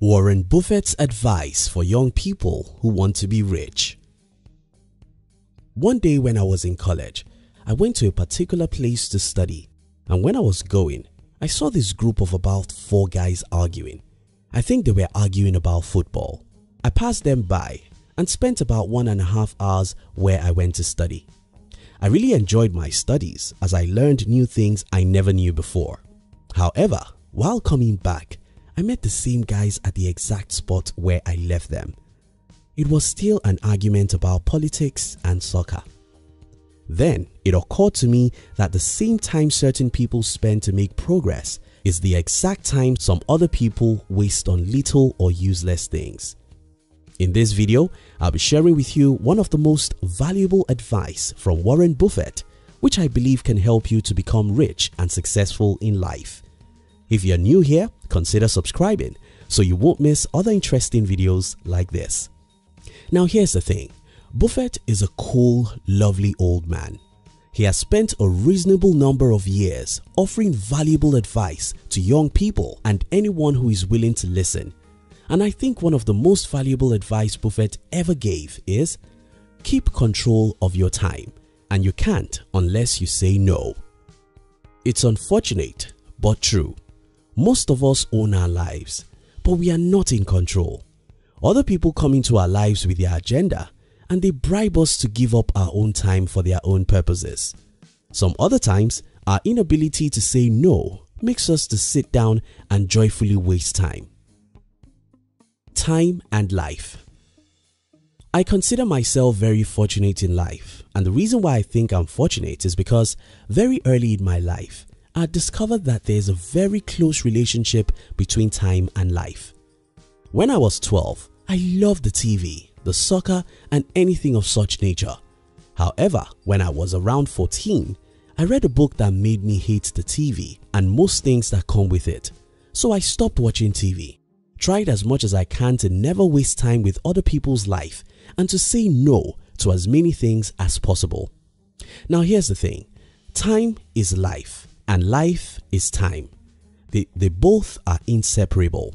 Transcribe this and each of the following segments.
Warren Buffett's advice for young people who want to be rich. One day when I was in college, I went to a particular place to study and when I was going, I saw this group of about four guys arguing. I think they were arguing about football. I passed them by and spent about one and a half hours where I went to study. I really enjoyed my studies as I learned new things I never knew before. However, while coming back, I met the same guys at the exact spot where I left them. It was still an argument about politics and soccer. Then it occurred to me that the same time certain people spend to make progress is the exact time some other people waste on little or useless things. In this video, I'll be sharing with you one of the most valuable advice from Warren Buffett which I believe can help you to become rich and successful in life. If you're new here, consider subscribing so you won't miss other interesting videos like this. Now here's the thing, Buffett is a cool, lovely old man. He has spent a reasonable number of years offering valuable advice to young people and anyone who is willing to listen. And I think one of the most valuable advice Buffett ever gave is keep control of your time and you can't unless you say no. It's unfortunate but true most of us own our lives, but we are not in control. Other people come into our lives with their agenda and they bribe us to give up our own time for their own purposes. Some other times, our inability to say no makes us to sit down and joyfully waste time. Time and life I consider myself very fortunate in life and the reason why I think I'm fortunate is because very early in my life, I discovered that there's a very close relationship between time and life. When I was 12, I loved the TV, the soccer and anything of such nature. However, when I was around 14, I read a book that made me hate the TV and most things that come with it. So I stopped watching TV, tried as much as I can to never waste time with other people's life and to say no to as many things as possible. Now here's the thing, time is life and life is time. They, they both are inseparable.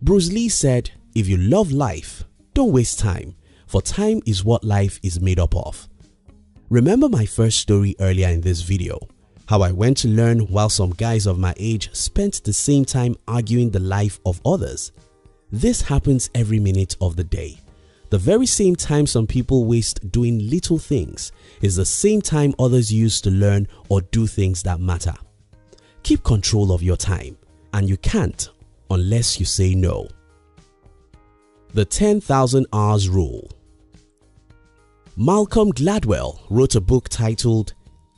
Bruce Lee said, if you love life, don't waste time, for time is what life is made up of. Remember my first story earlier in this video, how I went to learn while some guys of my age spent the same time arguing the life of others. This happens every minute of the day. The very same time some people waste doing little things is the same time others use to learn or do things that matter. Keep control of your time and you can't unless you say no. The 10,000 Hours Rule Malcolm Gladwell wrote a book titled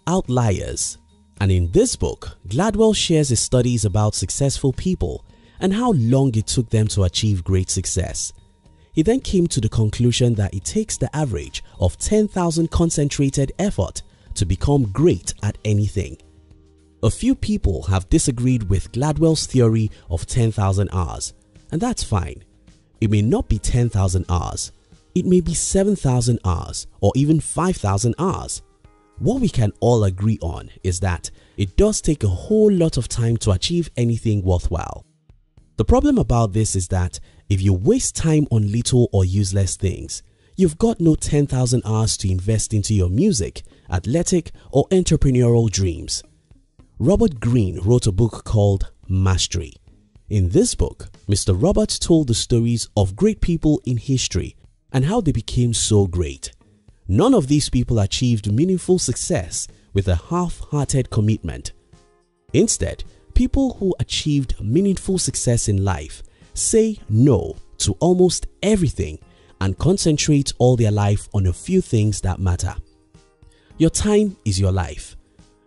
Outliers and in this book, Gladwell shares his studies about successful people and how long it took them to achieve great success. He then came to the conclusion that it takes the average of 10,000 concentrated effort to become great at anything. A few people have disagreed with Gladwell's theory of 10,000 hours and that's fine. It may not be 10,000 hours, it may be 7,000 hours or even 5,000 hours. What we can all agree on is that it does take a whole lot of time to achieve anything worthwhile. The problem about this is that if you waste time on little or useless things, you've got no 10,000 hours to invest into your music, athletic or entrepreneurial dreams. Robert Greene wrote a book called Mastery. In this book, Mr. Robert told the stories of great people in history and how they became so great. None of these people achieved meaningful success with a half-hearted commitment. Instead, people who achieved meaningful success in life say no to almost everything and concentrate all their life on a few things that matter. Your time is your life.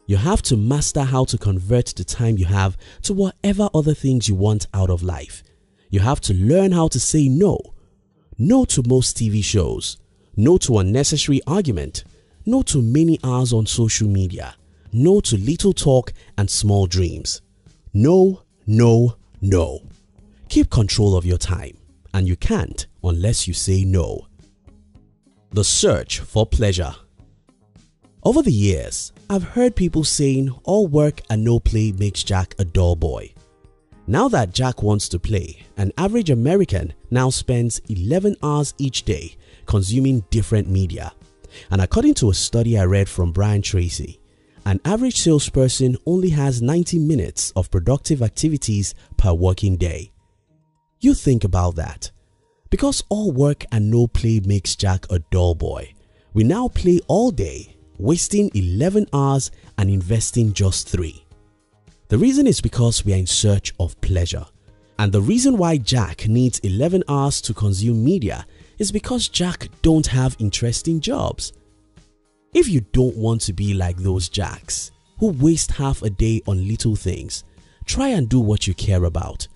You have to master how to convert the time you have to whatever other things you want out of life. You have to learn how to say no. No to most TV shows. No to unnecessary argument. No to many hours on social media. No to little talk and small dreams. No, no, no. Keep control of your time and you can't unless you say no. The search for pleasure Over the years, I've heard people saying all work and no play makes Jack a dull boy. Now that Jack wants to play, an average American now spends 11 hours each day consuming different media. And according to a study I read from Brian Tracy, an average salesperson only has 90 minutes of productive activities per working day. You think about that. Because all work and no play makes Jack a dull boy, we now play all day, wasting 11 hours and investing just 3. The reason is because we are in search of pleasure. And the reason why Jack needs 11 hours to consume media is because Jack don't have interesting jobs. If you don't want to be like those Jacks who waste half a day on little things, try and do what you care about.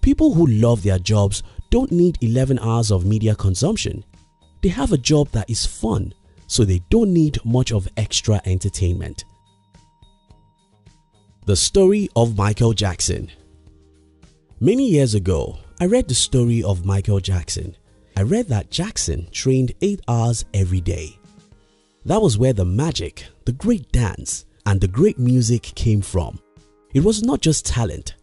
People who love their jobs don't need 11 hours of media consumption. They have a job that is fun, so they don't need much of extra entertainment. The Story of Michael Jackson Many years ago, I read the story of Michael Jackson. I read that Jackson trained 8 hours every day. That was where the magic, the great dance, and the great music came from. It was not just talent.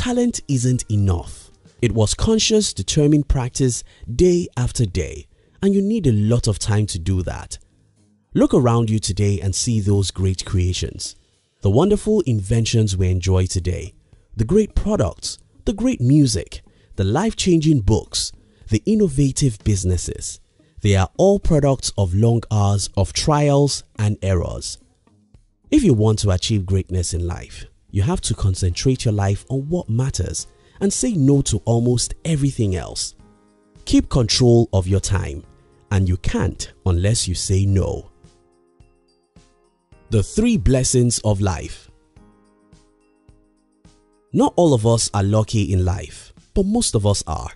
Talent isn't enough. It was conscious, determined practice day after day, and you need a lot of time to do that. Look around you today and see those great creations. The wonderful inventions we enjoy today, the great products, the great music, the life-changing books, the innovative businesses. They are all products of long hours of trials and errors. If you want to achieve greatness in life, you have to concentrate your life on what matters and say no to almost everything else. Keep control of your time and you can't unless you say no. The Three Blessings of Life Not all of us are lucky in life, but most of us are.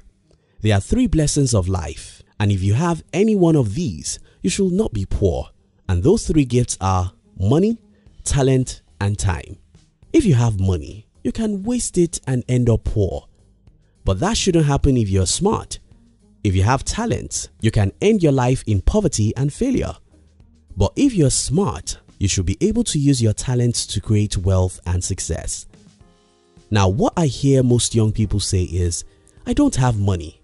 There are three blessings of life and if you have any one of these, you should not be poor. And those three gifts are money, talent and time. If you have money, you can waste it and end up poor. But that shouldn't happen if you're smart. If you have talent, you can end your life in poverty and failure. But if you're smart, you should be able to use your talents to create wealth and success. Now what I hear most young people say is, I don't have money.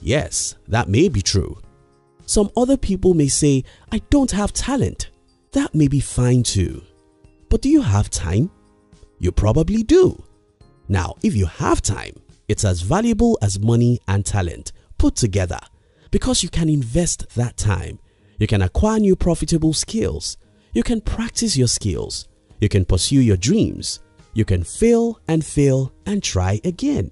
Yes, that may be true. Some other people may say, I don't have talent. That may be fine too. But do you have time? You probably do. Now, if you have time, it's as valuable as money and talent put together because you can invest that time. You can acquire new profitable skills. You can practice your skills. You can pursue your dreams. You can fail and fail and try again.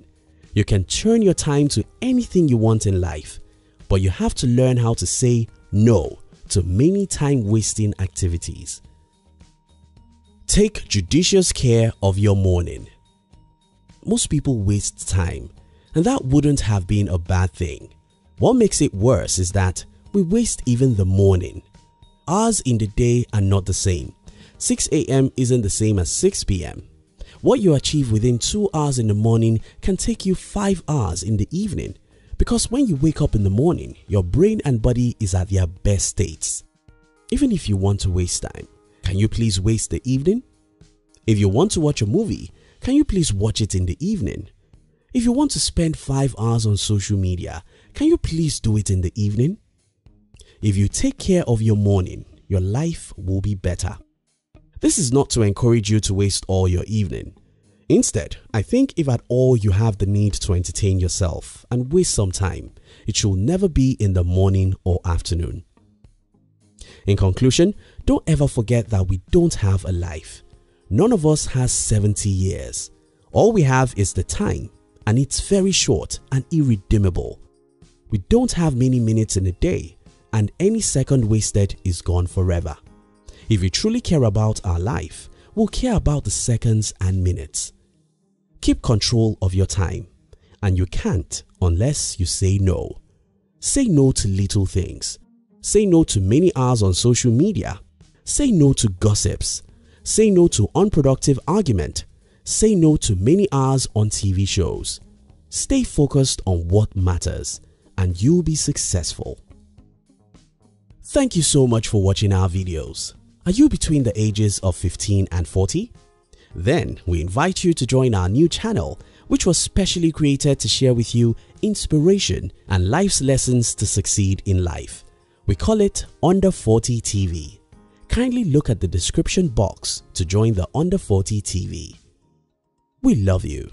You can turn your time to anything you want in life, but you have to learn how to say no to many time wasting activities. Take judicious care of your morning. Most people waste time and that wouldn't have been a bad thing. What makes it worse is that we waste even the morning. Hours in the day are not the same. 6 a.m. isn't the same as 6 p.m. What you achieve within 2 hours in the morning can take you 5 hours in the evening because when you wake up in the morning, your brain and body is at their best states. Even if you want to waste time, can you please waste the evening? If you want to watch a movie, can you please watch it in the evening? If you want to spend 5 hours on social media, can you please do it in the evening? If you take care of your morning, your life will be better. This is not to encourage you to waste all your evening. Instead, I think if at all you have the need to entertain yourself and waste some time, it should never be in the morning or afternoon. In conclusion, don't ever forget that we don't have a life. None of us has 70 years. All we have is the time and it's very short and irredeemable. We don't have many minutes in a day and any second wasted is gone forever. If we truly care about our life, we'll care about the seconds and minutes. Keep control of your time and you can't unless you say no. Say no to little things. Say no to many hours on social media. Say no to gossips. Say no to unproductive argument. Say no to many hours on TV shows. Stay focused on what matters and you'll be successful. Thank you so much for watching our videos. Are you between the ages of 15 and 40? Then we invite you to join our new channel which was specially created to share with you inspiration and life's lessons to succeed in life. We call it Under 40 TV. Kindly look at the description box to join the Under 40 TV. We love you.